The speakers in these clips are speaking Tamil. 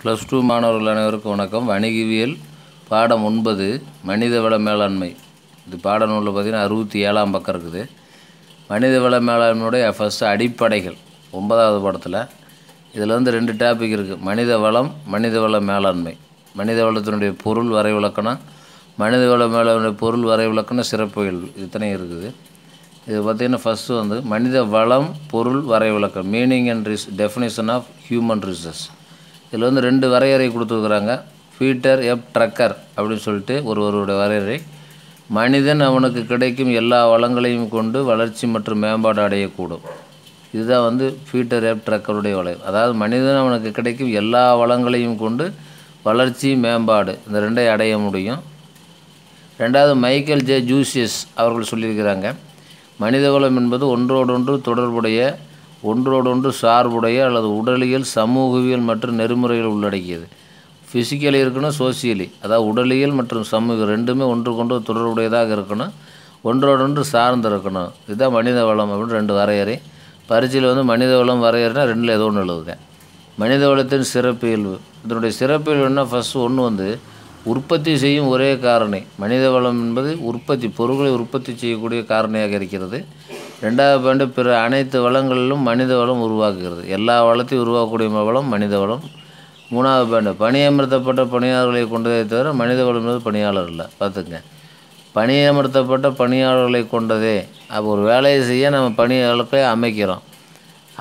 ப்ளஸ் டூ மாணவர்கள் அனைவருக்கும் வணக்கம். வணிகவியல் பாடம் ஒன்பது மனித வள மேலாண்மை. இது பாடநூலில் பார்த்தீங்கன்னா அறுபத்தி ஏழாம் பக்கம் இருக்குது. மனித வள மேலாண்மையுடைய ஃபஸ்ட்டு அடிப்படைகள் ஒன்பதாவது பாடத்தில். இதில் வந்து ரெண்டு டாபிக் இருக்குது மனித வளம் மனித வள மேலாண்மை. மனித வளத்தினுடைய பொருள் வரை விளக்கணம் மனித வள மேலாண்மை பொருள் வரை விளக்கணம் சிறப்புகள் இத்தனை இருக்குது. இது பார்த்திங்கன்னா ஃபஸ்ட்டு வந்து மனித வளம் பொருள் வரை விளக்கம். மீனிங் அண்ட் ரிஸ் டெஃபினேஷன் ஆஃப் ஹியூமன் ரிசர்ஸ் இதில் வந்து ரெண்டு வரையறை கொடுத்துருக்குறாங்க. பீட்டர் எப் ட்ரக்கர் அப்படின்னு சொல்லிட்டு ஒருவருடைய வரையறை. மனிதன் அவனுக்கு கிடைக்கும் எல்லா வளங்களையும் கொண்டு வளர்ச்சி மற்றும் மேம்பாடு அடையக்கூடும். இதுதான் வந்து பீட்டர் எப் ட்ரக்கருடைய வளையம் அதாவது மனிதன் அவனுக்கு கிடைக்கும் எல்லா வளங்களையும் கொண்டு வளர்ச்சி மேம்பாடு இந்த ரெண்டை அடைய முடியும். ரெண்டாவது மைக்கேல் ஜே ஜூசியஸ் அவர்கள் சொல்லியிருக்கிறாங்க. மனிதகுலம் என்பது ஒன்றோடொன்று தொடர்புடைய ஒன்றோடொன்று சார்புடைய அல்லது உடலியல் சமூகவியல் மற்றும் நெறிமுறைகள் உள்ளடக்கியது. ஃபிசிக்கலி இருக்கணும் சோசியலி அதாவது உடலியல் மற்றும் சமூக ரெண்டுமே ஒன்று கொண்டு தொடர்புடையதாக இருக்கணும். ஒன்றோடொன்று சார்ந்து இருக்கணும். இதுதான் மனித வளம் அப்படின்னு ரெண்டு வரையறை. பரீட்சையில் வந்து மனித வளம் வரையறைனா ரெண்டில் ஏதோ ஒன்று எழுதுங்க. மனித வளத்தின் சிறப்பியல்பு. இதனுடைய சிறப்பியல்புன்னா ஃபஸ்ட்டு ஒன்று வந்து உற்பத்தி செய்யும் ஒரே காரணி. மனித வளம் என்பது உற்பத்தி பொருட்களை உற்பத்தி செய்யக்கூடிய காரணியாக இருக்கிறது. ரெண்டாவது பாயிண்ட் பிற அனைத்து வளங்களிலும் மனித வளம் உருவாக்குகிறது. எல்லா வளத்தையும் உருவாக்கக்கூடிய வளம் மனித வளம். மூணாவது பாயிண்ட் பணியமர்த்தப்பட்ட பணியாளர்களை கொண்டதை தவிர மனித வளம் என்பது பணியாளர் இல்லை பார்த்துங்க. பணியமர்த்தப்பட்ட பணியாளர்களை கொண்டதே அப்போ ஒரு வேலையை செய்ய நம்ம பணியாளர்களை அமைக்கிறோம்.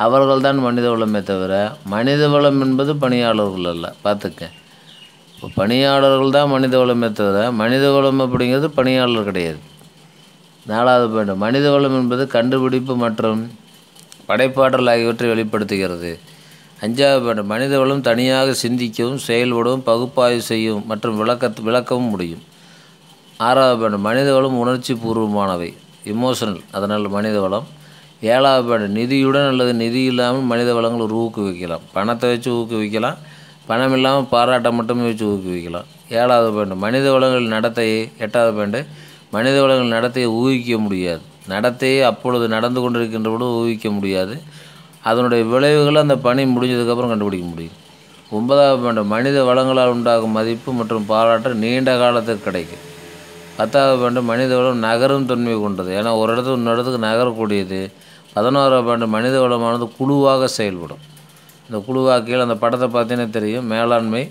அவர்கள் தான் மனித வளமே தவிர மனித வளம் என்பது பணியாளர்கள் அல்ல. பார்த்துக்க. இப்போ பணியாளர்கள் தான் மனித வளமே தவிர மனித வளம் அப்படிங்கிறது பணியாளர் கிடையாது. நாலாவது பாயிண்ட் மனித வளம் என்பது கண்டுபிடிப்பு மற்றும் படைப்பாற்றல் ஆகியவற்றை வெளிப்படுத்துகிறது. அஞ்சாவது பாயிண்ட் மனித தனியாக சிந்திக்கவும் செயல்படவும் பகுப்பாய்வு செய்யும் மற்றும் விளக்க விளக்கவும் முடியும். ஆறாவது பாயிண்ட் மனித வளம் உணர்ச்சி பூர்வமானவை. இமோஷனல் அதனால் மனித வளம் ஏழாவது பாயிண்ட் நிதியுடன் அல்லது நிதி இல்லாமல் மனித வளங்களை ஊக்குவிக்கலாம். பணத்தை வச்சு ஊக்குவிக்கலாம். பணம் இல்லாமல் பாராட்டம் மட்டுமே வச்சு ஊக்குவிக்கலாம். ஏழாவது பாயிண்ட் மனித வளங்கள் நடத்தையை எட்டாவது பாயிண்ட் மனித வளங்கள் நடத்தையை ஊகிக்க முடியாது. நடத்தையை அப்பொழுது நடந்து கொண்டிருக்கின்ற பொழுது ஊகிக்க முடியாது. அதனுடைய விளைவுகளை அந்த பணி முடிஞ்சதுக்கப்புறம் கண்டுபிடிக்க முடியும். ஒன்பதாவது பாயிண்ட் மனித வளங்களால் உண்டாகும் மதிப்பு மற்றும் பாராட்டு நீண்ட காலத்துக்கு கிடைக்கும். பத்தாவது பாயிண்ட் மனித வளம் நகரும் தன்மை கொண்டது. ஏன்னா ஒரு இடத்துக்கு இன்னொரு இடத்துக்கு நகரக்கூடியது. பதினோராவது பாயிண்ட் மனித வளமானது குழுவாக செயல்படும். இந்த குழுவாக அந்த படத்தை பார்த்தீங்கன்னா தெரியும். மேலாண்மை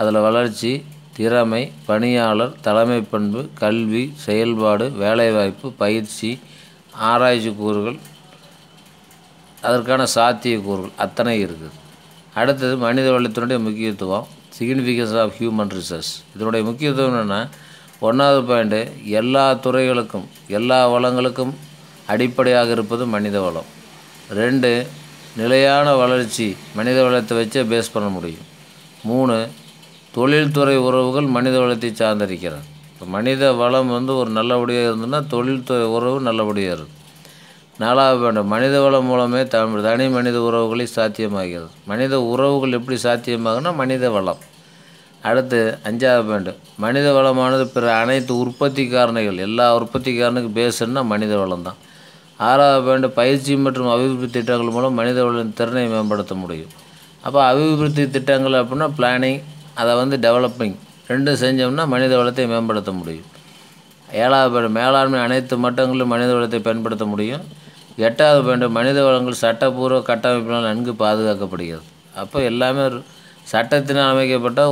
அதில் வளர்ச்சி திறமை பணியாளர் தலைமை பண்பு கல்வி செயல்பாடு வேலைவாய்ப்பு பயிற்சி ஆராய்ச்சி கூறுகள் அதற்கான சாத்திய கூறுகள் அத்தனை இருக்குது. அடுத்தது மனித வளத்தினுடைய முக்கியத்துவம் சிக்னிஃபிகன்ஸ் ஆஃப் ஹியூமன் ரிசர்ச் இதனுடைய முக்கியத்துவம் என்னென்னா ஒன்றாவது பாயிண்ட்டு எல்லா துறைகளுக்கும் எல்லா வளங்களுக்கும் அடிப்படையாக இருப்பது மனித வளம். ரெண்டு நிலையான வளர்ச்சி மனித வளத்தை வச்சே பேஸ் பண்ண முடியும். மூணு தொழில்துறை உறவுகள் மனித வளத்தை சார்ந்திருக்கிறது. இப்போ மனித வளம் வந்து ஒரு நல்லபடியாக இருந்ததுன்னா தொழில்துறை உறவு நல்லபடியாக இருக்கும். நாலாவது வேண்டும் மனித வளம் மூலமே தமிழ் தனி மனித உறவுகளை சாத்தியமாகிறது. மனித உறவுகள் எப்படி சாத்தியமாகுன்னா மனித வளம். அடுத்து அஞ்சாவது பாயிண்ட் மனித வளமானது பிற அனைத்து உற்பத்தி காரணிகள் எல்லா உற்பத்தி காரணிக்கு பேசுன்னா மனித வளம் தான் ஆறாவது பாயிண்ட் பயிற்சி மற்றும் அபிவிருத்தி திட்டங்கள் மூலம் மனித வளம் திறனை மேம்படுத்த முடியும். அப்போ அபிவிருத்தி திட்டங்கள் அப்படின்னா பிளானிங் அதை வந்து டெவலப்பிங் ரெண்டும் செஞ்சோம்னா மனித வளத்தை மேம்படுத்த முடியும். ஏழாவது மேலாண்மை அனைத்து மட்டங்களிலும் மனித வளத்தை பயன்படுத்த முடியும். எட்டாவது பாயிண்ட் மனித வளங்கள் சட்டப்பூர்வ கட்டமைப்பினால் நன்கு பாதுகாக்கப்படுகிறது. அப்போ எல்லாமே சட்டத்தினால் அமைக்கப்பட்ட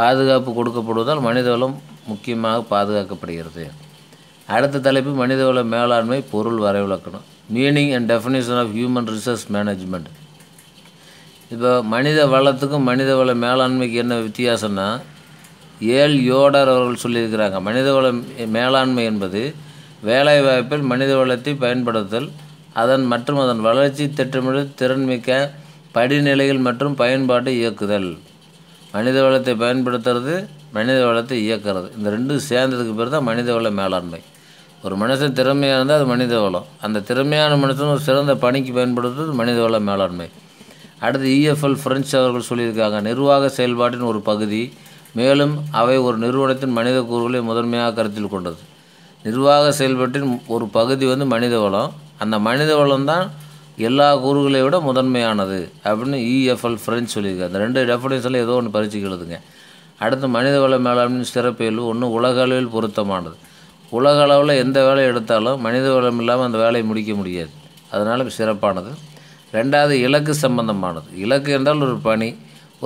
பாதுகாப்பு கொடுக்கப்படுவதால் மனித வளம் முக்கியமாக பாதுகாக்கப்படுகிறது. அடுத்த தலைப்பு மனிதவள மேலாண்மை பொருள் வரைவிலக்கணம். Meaning and definition of human resource management இப்போ மனித வளத்துக்கும் மனித வள மேலாண்மைக்கு என்ன வித்தியாசம்னா ஏல் யோடர் அவர்கள் சொல்லியிருக்கிறாங்க. மனித வள மேலாண்மை என்பது வேலைவாய்ப்பில் மனித வளத்தை பயன்படுத்தல் அதன் மற்றும் அதன் வளர்ச்சி திட்டமிடல் திறன்மிக்க படிநிலைகள் மற்றும் பயன்பாட்டை இயக்குதல். மனித வளத்தை பயன்படுத்துறது மனித வளத்தை இயக்கிறது. இந்த ரெண்டும் சேர்ந்ததுக்கு பேர் தான் மனித வள மேலாண்மை. ஒரு மனுஷன் திறமையாக இருந்தால் அது மனித வளம். அந்த திறமையான மனுஷன் ஒரு சிறந்த பணிக்கு பயன்படுத்துறது மனித வள மேலாண்மை. அடுத்து இஎஃப்எல் ஃப்ரெஞ்ச் அவர்கள் சொல்லியிருக்காங்க நிர்வாக செயல்பாட்டின் ஒரு பகுதி மேலும் அவை ஒரு நிறுவனத்தின் மனித கூறுகளை முதன்மையாக கருத்தில் கொண்டது. நிர்வாக செயல்பாட்டின் ஒரு பகுதி வந்து மனித வளம். அந்த மனித வளம் தான் எல்லா கூறுகளை விட முதன்மையானது அப்படின்னு இஎஃப்எல் ஃப்ரெஞ்ச் சொல்லியிருக்காங்க. அந்த ரெண்டு டெஃபினேஷனில் ஏதோ ஒன்று பரிச்சுக்கு எழுதுங்க. அடுத்து மனித வள மேலாண்மை சிறப்பியல்பு ஒன்று உலக அளவில் பொருத்தமானது. உலக அளவில் எந்த வேலையை எடுத்தாலும் மனித வளம் இல்லாமல் அந்த வேலையை முடிக்க முடியாது. அதனால் சிறப்பானது. ரெண்டாவது இலக்கு சம்பந்தமானது. இலக்கு என்றால் ஒரு பணி.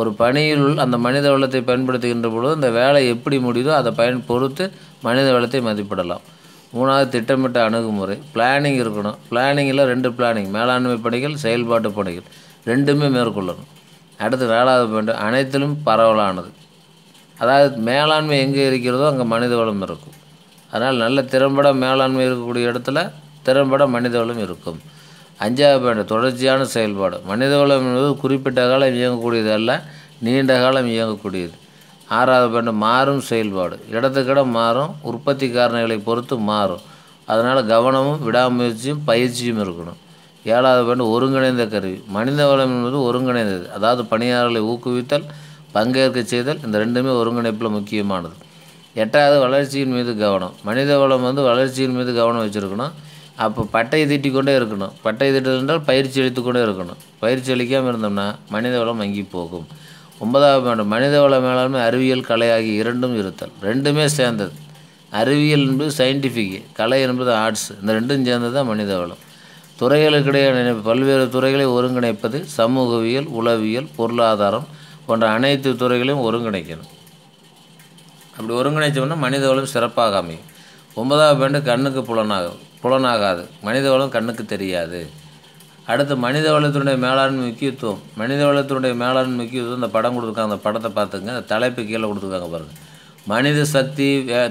ஒரு பணியில் அந்த மனித வளத்தை பயன்படுத்துகின்ற பொழுது அந்த வேலை எப்படி முடியுதோ அதை பயன் பொறுத்து மனித வளத்தை மதிப்பிடலாம். மூணாவது திட்டமிட்ட அணுகுமுறை. பிளானிங் இருக்கணும். பிளானிங்கில் ரெண்டு பிளானிங். மேலாண்மை பணிகள் செயல்பாட்டு பணிகள். ரெண்டுமே மேற்கொள்ளணும். அடுத்து நாலாவது பாயிண்ட். அனைத்திலும் பரவலானது. அதாவது மேலாண்மை எங்கே இருக்கிறதோ அங்கே மனித வளம் இருக்கும். அதனால் நல்ல திறம்பட மேலாண்மை இருக்கக்கூடிய இடத்துல திறம்பட மனித வளம் இருக்கும். அஞ்சாவது பாயிண்ட் தொடர்ச்சியான செயல்பாடு. மனித வளம் என்பது குறிப்பிட்ட காலம் இயங்கக்கூடியது அல்ல நீண்ட காலம் இயங்கக்கூடியது. ஆறாவது பாயிண்ட் மாறும் செயல்பாடு. இடத்துக்கிடம் மாறும் உற்பத்தி காரணிகளை பொறுத்து மாறும். அதனால் கவனமும் விடாமுயற்சியும் பயிற்சியும் இருக்கணும். ஏழாவது பாயிண்ட் ஒருங்கிணைந்த கருவி. மனித வளம் என்பது ஒருங்கிணைந்தது. அதாவது பணியாளர்களை ஊக்குவித்தல் பங்கேற்க செய்தல் இந்த ரெண்டுமே ஒருங்கிணைப்பில் முக்கியமானது. எட்டாவது வளர்ச்சியின் மீது கவனம். மனித வளம் வந்து வளர்ச்சியின் மீது கவனம் வச்சுருக்கணும். அப்போ பட்டை தீட்டி கொண்டே இருக்கணும். பட்டை தீட்டல் என்றால் பயிற்சி அளித்து கொண்டே இருக்கணும். பயிற்சி அளிக்காமல் இருந்தோம்னா மனித வளம் வங்கி போகும். ஒன்பதாவது வேண்டும் மனித வள மேலாண்மை அறிவியல் கலை ஆகிய இரண்டும் இருத்தல். ரெண்டுமே சேர்ந்தது. அறிவியல் என்பது சயின்டிஃபிக் கலை என்பது ஆர்ட்ஸ் இந்த ரெண்டும் சேர்ந்தது தான் மனித வளம். துறைகளுக்கிடையே பல்வேறு துறைகளை ஒருங்கிணைப்பது சமூகவியல் உளவியல் பொருளாதாரம் போன்ற அனைத்து துறைகளையும் ஒருங்கிணைக்கணும். அப்படி ஒருங்கிணைச்சோம்னா மனித வளம் சிறப்பாக அமையும். ஒன்பதாவது பேண்டு கண்ணுக்கு புலனாகும். புலனாகாது. மனித வளம் கண்ணுக்கு தெரியாது. அடுத்து மனித வளத்தினுடைய மேலாண்மை முக்கியத்துவம். மனித வளத்தினுடைய மேலாண்மை முக்கியத்துவம் இந்த படம் கொடுத்துருக்காங்க. அந்த படத்தை பார்த்துங்க அந்த தலைப்பு கீழே கொடுத்துருக்காங்க பாருங்கள் மனித சக்தி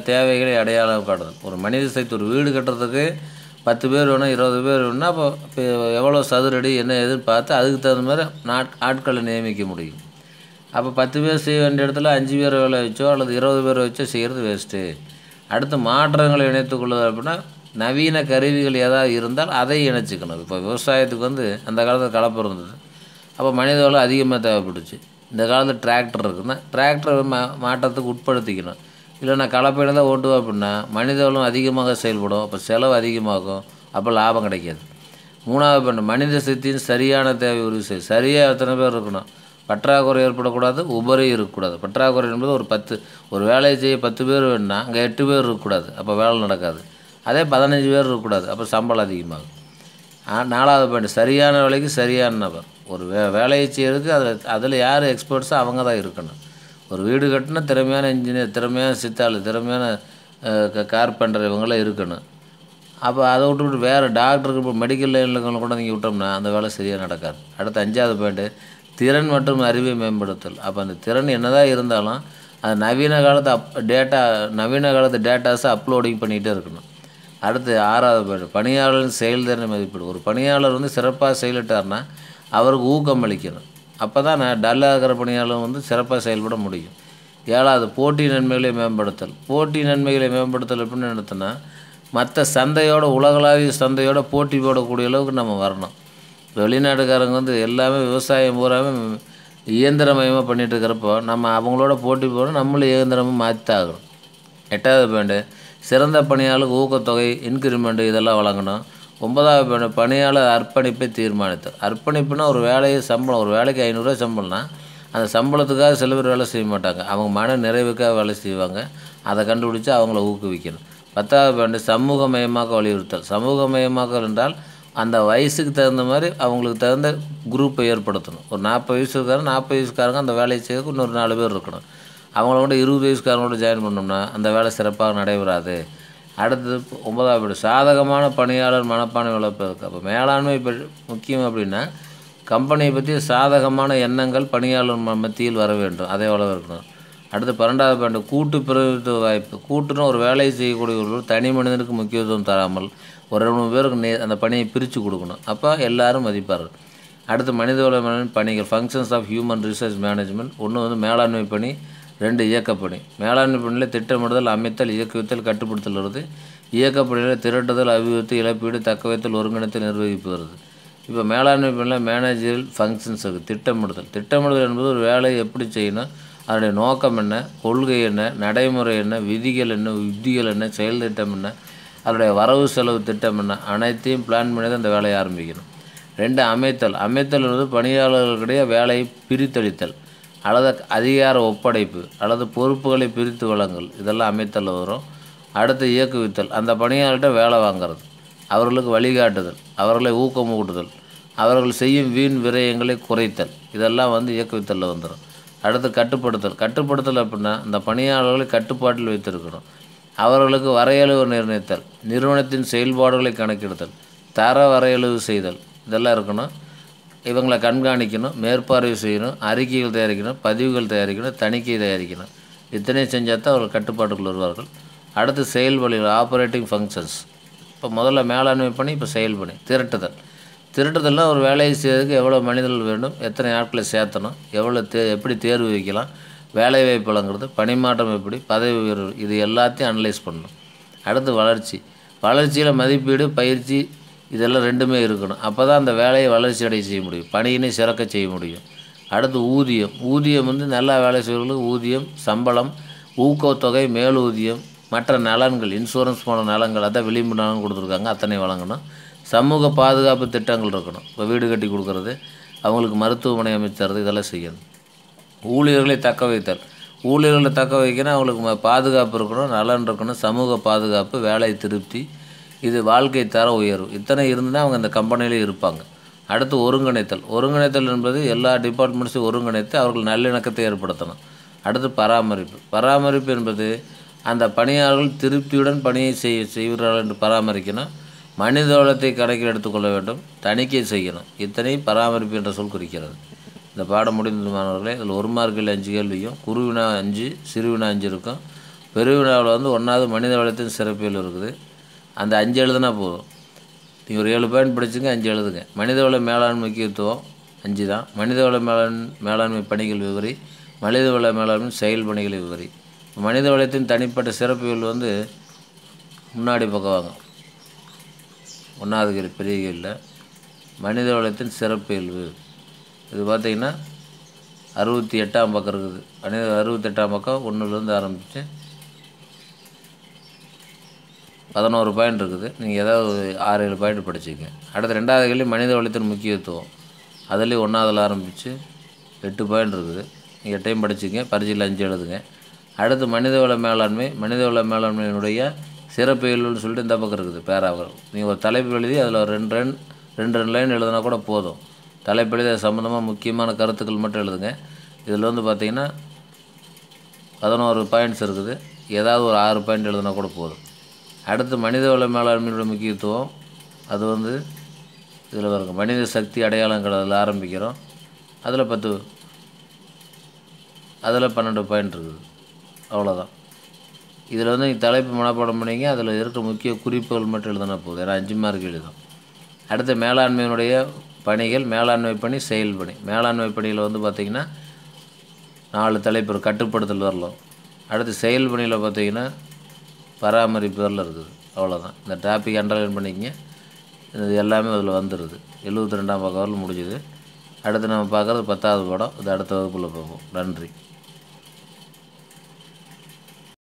தேவைகளை அடையாளம் காட்டுதல் ஒரு மனித சக்தி ஒரு வீடு கட்டுறதுக்கு பத்து பேர் வேணும் இருபது பேர் வேணும்னா அப்போ இப்போ எவ்வளோ சதுரடி என்ன ஏதுன்னு பார்த்து அதுக்கு தகுந்த மாதிரி நாட் ஆட்களை நியமிக்க முடியும். அப்போ பத்து பேர் செய்ய வேண்டிய இடத்துல அஞ்சு பேர் வேலை வச்சோ அல்லது இருபது பேர் வச்சோ செய்கிறது வேஸ்ட்டு அடுத்து மாற்றங்களை இணைத்துக்கொள்வது அப்படின்னா நவீன கருவிகள் ஏதாவது இருந்தால் அதை இணைச்சிக்கணும். இப்போ விவசாயத்துக்கு வந்து அந்த காலத்தில் கலப்பு இருந்தது. அப்போ மனித வளம் அதிகமாக தேவைப்பட்டுச்சு இந்த காலத்தில் டிராக்டர் இருக்குன்னா டிராக்டர் மா மாற்றத்துக்கு உட்படுத்திக்கணும். இல்லைன்னா கலப்பையில் தான் ஓட்டுவோம் அப்படின்னா மனித வளம் அதிகமாக செயல்படும். அப்போ செலவு அதிகமாகும். அப்போ லாபம் கிடைக்காது. மூணாவது பண்ண மனித சக்தியின் சரியான தேவை உறுதி செய்யும் சரியாக எத்தனை பேர் இருக்கணும்? பற்றாக்குறை ஏற்படக்கூடாது உபரி இருக்கக்கூடாது. பற்றாக்குறை என்பது ஒரு பத்து ஒரு வேலையை செய்ய பத்து பேர் வேணும்னா அங்கே எட்டு பேர் இருக்கக்கூடாது. அப்போ வேலை நடக்காது. அதே பதினஞ்சு பேர் இருக்கக்கூடாது அப்போ சம்பளம் அதிகமாகும். நாலாவது பாயிண்ட் சரியான வேலைக்கு சரியான நபர். ஒரு வே வேலையை செய்கிறதுக்கு அதில் அதில் யார் எக்ஸ்பர்ட்ஸோ அவங்க தான் இருக்கணும். ஒரு வீடு கட்டினா திறமையான இன்ஜினியர் திறமையான சித்தாள் திறமையான கார்பெண்டர் இவங்களாம் இருக்கணும். அப்போ அதை விட்டு வேறு டாக்டருக்கு இப்போ மெடிக்கல் லைனில் கூட நீங்கள் விட்டோம்னா அந்த வேலை சரியாக நடக்காது. அடுத்த அஞ்சாவது பாயிண்ட்டு திறன் மற்றும் அறிவை மேம்படுத்தல். அப்போ அந்த திறன் என்னதான் இருந்தாலும் அது நவீன காலத்து அப் டேட்டா நவீன காலத்து டேட்டாஸை அப்லோடிங் பண்ணிகிட்டே இருக்கணும். அடுத்து ஆறாவது பாயிண்ட் பணியாளரின் செயல்திறனை மதிப்பீடு. ஒரு பணியாளர் வந்து சிறப்பாக செயலிட்டார்னா அவருக்கு ஊக்கம் அளிக்கணும். அப்போ தான் டல்லாக இருக்கிற பணியாளர் வந்து சிறப்பாக செயல்பட முடியும். ஏழாவது போட்டி நன்மைகளை மேம்படுத்தல். போட்டி நன்மைகளை மேம்படுத்தல் எப்படின்னு எடுத்தோன்னா மற்ற சந்தையோட உலகளாவிய சந்தையோட போட்டி போடக்கூடிய அளவுக்கு நம்ம வரணும். வெளிநாட்டுக்காரங்க வந்து எல்லாமே விவசாயம் பூராமே இயந்திரமயமாக பண்ணிட்டு இருக்கிறப்போ நம்ம அவங்களோட போட்டி போடணும் நம்மளும் இயந்திரமாக ஆகணும் எட்டாவது பாயிண்ட்டு சிறந்த பணியாளருக்கு ஊக்கத்தொகை இன்க்ரிமெண்ட் இதெல்லாம் வழங்கணும். ஒன்பதாவது பாயிண்ட் பணியாளர் அர்ப்பணிப்பை தீர்மானித்தல். அர்ப்பணிப்புனா ஒரு வேலையை சம்பளம் ஒரு வேலைக்கு ஐநூறுரூவா சம்பளம்னா அந்த சம்பளத்துக்காக சில பேர் வேலை செய்ய மாட்டாங்க. அவங்க மன நிறைவுக்காக வேலை செய்வாங்க. அதை கண்டுபிடிச்சி அவங்கள ஊக்குவிக்கணும். பத்தாவது பாயிண்ட் சமூகமயமாக வலியுறுத்தல். சமூகமயமாக்கல் என்றால் அந்த வயசுக்கு தகுந்த மாதிரி அவங்களுக்கு தகுந்த குரூப்பை ஏற்படுத்தணும். ஒரு நாற்பது வயசுக்காரங்க நாற்பது வயசுக்காரங்க அந்த வேலையை செய்யறதுக்கு இன்னொரு நாலு பேர் இருக்கணும். அவங்கள இருபது வயசுக்காரங்களோட ஜாயின் பண்ணோம்னா அந்த வேலை சிறப்பாக நடைபெறாது. அடுத்தது ஒன்பதாவது வீடு சாதகமான பணியாளர் மனப்பான்மை வளர்ப்பதற்கு. அப்போ மேலாண்மை முக்கியம் அப்படின்னா கம்பெனியை பற்றி சாதகமான எண்ணங்கள் பணியாளர் மத்தியில் வர வேண்டும். அதை வளர்க்கணும். அடுத்து பன்னெண்டாவது பாயிண்ட் கூட்டு பிரதிநிதித்துவ வாய்ப்பு. கூட்டுன்னு ஒரு வேலையை செய்யக்கூடிய ஒரு தனி மனிதனுக்கு முக்கியத்துவம் தராமல் ஒரு ரெண்டு மூணு பேருக்கு நே அந்த பணியை பிரித்து கொடுக்கணும். அப்போ எல்லோரும் மதிப்பார்கள். அடுத்து மனிதவள பணிகள் functions of human resource management ஒன்று வந்து மேலாண்மை பணி ரெண்டு இயக்கப்பணி. மேலாண்மை பணியில் திட்டமிடுதல் அமைத்தல் இயக்குவித்தல் கட்டுப்படுத்தல் வருது இயக்கப்பணியில் திரட்டுதல் அபிவிருத்தி இழப்பீடு தக்கவைத்தல் ஒருங்கிணைத்தல் நிர்வகிப்பு வருது இப்போ மேலாண்மை பணியில் மேனேஜரியல் ஃபங்க்ஷன்ஸ் இருக்குது திட்டமிடுதல். திட்டமிடுதல் என்பது ஒரு வேலையை எப்படி செய்யணும்? அதனுடைய நோக்கம் என்ன? கொள்கை என்ன? நடைமுறை என்ன? விதிகள் என்ன? யுக்திகள் என்ன? செயல் திட்டம் என்ன? அதனுடைய வரவு செலவு திட்டம் என்ன? அனைத்தையும் பிளான் பண்ணி தான் இந்த வேலையை ஆரம்பிக்கணும். ரெண்டு அமைத்தல். அமைத்தல் என்பது பணியாளர்களுடைய வேலையை பிரித்தளித்தல் அல்லது அதிகார ஒப்படைப்பு அல்லது பொறுப்புகளை பிரித்து வழங்கல் இதெல்லாம் அமைத்தல் வரும். அடுத்து இயக்குவித்தல். அந்த பணியாளர்கிட்ட வேலை வாங்குறது. அவர்களுக்கு வழிகாட்டுதல். அவர்களை ஊக்கமூட்டுதல். அவர்கள் செய்யும் வீண் விரயங்களை குறைத்தல். இதெல்லாம் வந்து இயக்குவித்தலில் வந்துடும். அடுத்து கட்டுப்படுத்தல். கட்டுப்படுத்தல் அப்படின்னா இந்த பணியாளர்களை கட்டுப்பாட்டில் வைத்திருக்கணும். அவர்களுக்கு வரையளவு நிர்ணயித்தல். நிறுவனத்தின் செயல்பாடுகளை கணக்கெடுத்தல் தர வரையளவு செய்தல். இதெல்லாம் இருக்கணும். இவங்களை கண்காணிக்கணும் மேற்பார்வை செய்யணும் அறிக்கைகள் தயாரிக்கணும் பதிவுகள் தயாரிக்கணும் தணிக்கை தயாரிக்கணும். இத்தனையும் செஞ்சால் தான் அவர்கள் கட்டுப்பாட்டுக்குள் வருவார்கள். அடுத்து செயல் வழிகள் ஆப்ரேட்டிங் ஃபங்க்ஷன்ஸ் இப்போ முதல்ல மேலாண்மை பண்ணி இப்போ செயல் பண்ணி திரட்டுதல். திரட்டுதல்னால் ஒரு வேலையை செய்யறதுக்கு எவ்வளோ மனிதர்கள் வேண்டும் எத்தனை ஆட்களை சேர்த்தணும் எவ்வளோ தே எப்படி தேர்வு வைக்கலாம் வேலை வாய்ப்பு வழங்குறது பணிமாற்றம் எப்படி பதவி உயர்வு இது எல்லாத்தையும் அனலைஸ் பண்ணணும். அடுத்து வளர்ச்சி. வளர்ச்சியில் மதிப்பீடு பயிற்சி இதெல்லாம் ரெண்டுமே இருக்கணும். அப்போ தான் அந்த வேலையை வளர்ச்சி அடைய செய்ய முடியும். பணியினை சிறக்க செய்ய முடியும். அடுத்து ஊதியம். ஊதியம் வந்து நல்லா வேலை செய்வர்களுக்கு ஊதியம் சம்பளம் ஊக்கத்தொகை மேலூதியம் மற்ற நலன்கள் இன்சூரன்ஸ் போன நலன்கள் அதான் விளிம்பு நலன் கொடுத்துருக்காங்க. அத்தனை வழங்கணும். சமூக பாதுகாப்பு திட்டங்கள் இருக்கணும். இப்போ வீடு கட்டி கொடுக்கறது அவங்களுக்கு மருத்துவமனை அமைச்சு இதெல்லாம் செய்யணும். ஊழியர்களை தக்க வைத்தல். ஊழியர்களை தக்க வைக்கணும் அவங்களுக்கு ம- பாதுகாப்பு இருக்கணும் நலன் இருக்கணும் சமூக பாதுகாப்பு வேலை திருப்தி இது வாழ்க்கை தர உயர்வு இத்தனை இருந்தால் அவங்க அந்த கம்பெனியிலே இருப்பாங்க. அடுத்து ஒருங்கிணைத்தல். ஒருங்கிணைத்தல் என்பது எல்லா டிபார்ட்மெண்ட்ஸையும் ஒருங்கிணைத்து அவர்கள் நல்லிணக்கத்தை ஏற்படுத்தணும். அடுத்து பராமரிப்பு. பராமரிப்பு என்பது அந்த பணியாளர்கள் திருப்தியுடன் பணியை செய் செய்கிறார்கள் என்று பராமரிக்கணும். மனித வளத்தை கணக்கில் எடுத்துக்கொள்ள வேண்டும். தணிக்கை செய்யணும். இத்தனை பராமரிப்பு என்ற சொல் குறிக்கிறது. இந்த பாடம் முடிந்த மாணவர்களே இதில் ஒரு மார்க்கில் அஞ்சு கேள்வியும். குருவினா அஞ்சு சிறுவினா அஞ்சு இருக்கும். பெருவினாவில் வந்து ஒன்றாவது மனித வளத்தின் சிறப்பியல் இருக்குது. அந்த அஞ்சு எழுதுனா போதும். நீங்கள் ஒரு ஏழு பாயிண்ட் படிச்சுங்க அஞ்சு எழுதுங்க. மனிதவள மேலாண்மை முக்கியத்துவம் அஞ்சு தான். மனிதவள மேலாண் மேலாண்மை பணிகள் விவரி மனிதவள மேலாண்மை செயல் பணிகளை விவரி. மனித வளத்தின் தனிப்பட்ட சிறப்புகள் வந்து முன்னாடி பக்கம் வாங்க. ஒன்றாவது கேள்வி பெரிய கேள்வியில் மனித வளத்தின் சிறப்பியல்பு இது பார்த்தீங்கன்னா அறுபத்தி எட்டாம் பக்கம் இருக்குது. மனித அறுபத்தெட்டாம் பக்கம் ஒன்றுலேருந்து ஆரம்பித்து பதினோரு பாயிண்ட் இருக்குது. நீங்கள் ஏதாவது ஒரு ஆறு ஏழு பாயிண்ட் படிச்சுங்க அடுத்து ரெண்டாவது கேள்வி மனித வளத்தின் முக்கியத்துவம். அதுலேயும் ஒன்றாவதில் ஆரம்பித்து எட்டு பாயிண்ட் இருக்குது. நீங்கள் எட்டையும் படிச்சுங்க பரிட்சையில் அஞ்சு எழுதுங்க. அடுத்து மனிதவள மேலாண்மை மனிதவள மேலாண்மையினுடைய சிறப்பியல்னு சொல்லிட்டு இந்த பக்கம் இருக்குது பேராவர் நீங்கள் ஒரு தலைப்பு எழுதி அதில் ஒரு ரெண்டு ரெண்டு ரெண்டு ரெண்டு லைன் எழுதுனா கூட போதும். தலைப்பு எழுதி அது சம்மந்தமாக முக்கியமான கருத்துக்கள் மட்டும் எழுதுங்க. இதில் வந்து பார்த்தீங்கன்னா பதினோரு பாயிண்ட்ஸ் இருக்குது. ஏதாவது ஒரு ஆறு பாயிண்ட் எழுதுனா கூட போதும். அடுத்து மனிதவள மேலாண்மையோட முக்கியத்துவம் அது வந்து இதில் வருங்க மனித சக்தி அடையாளங்கள் அதில் ஆரம்பிக்கிறோம். அதில் பத்து அதில் பன்னெண்டு பாயிண்ட் இருக்குது. அவ்வளோதான் இதில் வந்து நீங்கள் தலைப்பு மனப்பாடம் பண்ணிங்க அதில் இருக்கிற முக்கிய குறிப்புகள் மட்டும் எழுதுனா போதும். ஏன்னா அஞ்சு மார்க் எழுதும். அடுத்து மேலாண்மையினுடைய பணிகள் மேலாண்மை பணி செயல் பணி. மேலாண்மை பணியில் வந்து பார்த்திங்கன்னா நாலு தலைப்பு கட்டுப்படுத்தல் வரலாம். அடுத்து செயல் பணியில் பார்த்தீங்கன்னா பராமரிப்பு வரல இருக்குது. அவ்வளோதான் இந்த டாபிக் அண்டர்லைன் பண்ணிக்கங்க. இது எல்லாமே அதில் வந்துடுது எழுபத்தி ரெண்டாம் பக்கம் வரலும் முடிஞ்சுது. அடுத்து நம்ம பார்க்குறது பத்தாவது படம். இது அடுத்த வகுப்பில் பார்ப்போம். நன்றி.